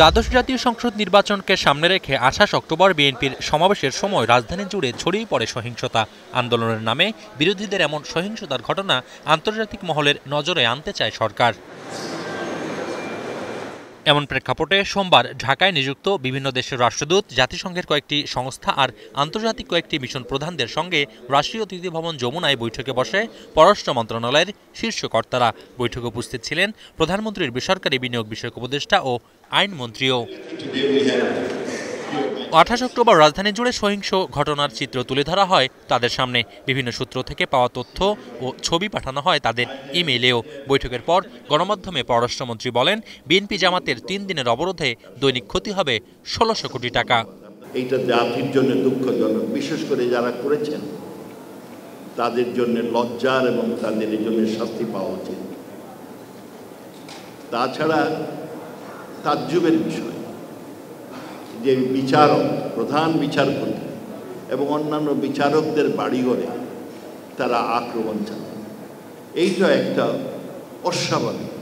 দ্বাদশ জাতীয় সংসদ নির্বাচনকে সামনে রেখে আঠাশ অক্টোবর বিএনপির সমাবেশের সময় রাজধানী জুড়ে ছড়িয়ে পড়ে সহিংসতা। আন্দোলনের নামে বিরোধীদের এমন সহিংসতার ঘটনা আন্তর্জাতিক মহলের নজরে আনতে চায় সরকার। এমন প্রেক্ষাপটে সোমবার ঢাকায় নিযুক্ত বিভিন্ন দেশের রাষ্ট্রদূত, জাতিসংঘের কয়েকটি সংস্থা আর আন্তর্জাতিক কয়েকটি মিশন প্রধানদের সঙ্গে রাষ্ট্রীয় অতিথি ভবন যমুনায় বৈঠকে বসে পররাষ্ট্র মন্ত্রণালয়ের শীর্ষ কর্তারা। বৈঠকে উপস্থিত ছিলেন প্রধানমন্ত্রীর বেসরকারি বিনিয়োগ বিষয়ক উপদেষ্টা ও আইনমন্ত্রীও। আঠাশ অক্টোবর রাজধানী জুড়ে সহিংস ঘটনার চিত্র তুলে ধরা হয় তাদের সামনে। বিভিন্ন সূত্র থেকে পাওয়া তথ্য ও ছবি পাঠানো হয় তাদের ইমেইলেও। বৈঠকের পর গণমাধ্যমে পররাষ্ট্রমন্ত্রী বলেন, বিএনপি জামাতের তিন দিনের অবরোধে দৈনিক ক্ষতি হবে ষোলোশো কোটি টাকা। এইটা জাতির জন্য দুঃখজনক। বিশেষ করে যারা করেছেন, তাদের জন্য লজ্জার এবং তাদের জন্য শাস্তি পাওয়া উচিত। তাছাড়া তাজ্জুবের বিষয়। যে বিচারক, প্রধান বিচারপতি এবং অন্যান্য বিচারকদের বাড়িঘরে তারা আক্রমণ চালান এইটা একটা অস্বাভাবিক।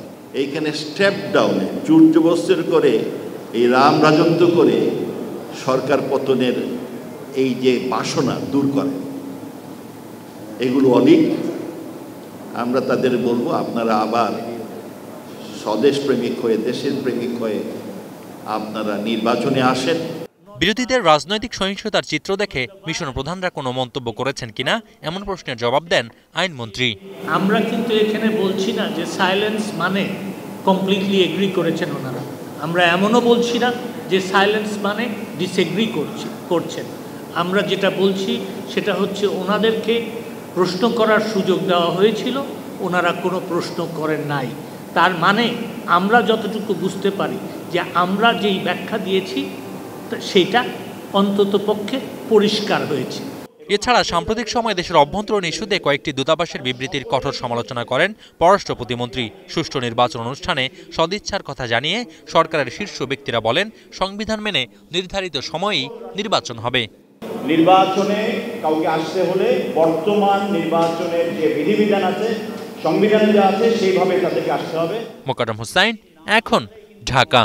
এইখানে স্টেপ ডাউনে চূর্যবস্ত্রের করে, এই রাম রাজত্ব করে সরকার পতনের এই যে বাসনা দূর করে। এগুলো অনেক আমরা তাদের বলব, আপনারা আবার স্বদেশ প্রেমিক হয়ে, দেশের প্রেমিক হয়ে আপনারা নির্বাচনে আসেন। বিরোধীদের রাজনৈতিক সহিংসতার চিত্র দেখে মিশন প্রধানরা কোনো মন্তব্য করেছেন কিনা এমন প্রশ্নের জবাব দেন আইনমন্ত্রী। আমরা কিন্তু এখানে বলছি না যে সাইলেন্স মানে কমপ্লিটলি এগ্রি করেছেন ওনারা। আমরা এমনও বলছি না যে সাইলেন্স মানে ডিসএগ্রি করছি করছেন। আমরা যেটা বলছি সেটা হচ্ছে ওনাদেরকে প্রশ্ন করার সুযোগ দেওয়া হয়েছিল ওনারা কোনো প্রশ্ন করেন নাই। তার মানে আমরা যতটুকু বুঝতে পারি যে আমরা যেই ব্যাখ্যা দিয়েছি তা সেটা অন্তত পক্ষে পরিষ্কার হয়েছে। এছাড়া সাম্প্রতিক সময়ে দেশের অভ্যন্তরীণ ইস্যুতে কয়েকটি দূতাবাসের বিবৃতির কঠোর সমালোচনা করেন পররাষ্ট্র প্রতিমন্ত্রী। সুষ্ঠু নির্বাচন অনুষ্ঠানে সদিচ্ছার কথা জানিয়ে সরকারের শীর্ষ ব্যক্তিরা বলেন সংবিধান মেনে নির্ধারিত সময়েই নির্বাচন হবে। নির্বাচনে কাউকে আসতে হলে বর্তমান নির্বাচনের যে বিধিবিধান আছে সংবিধানে যা আছে সেইভাবে তাদেরকে আসতে হবে। মোকারম হোসাইন এখন ঢাকা।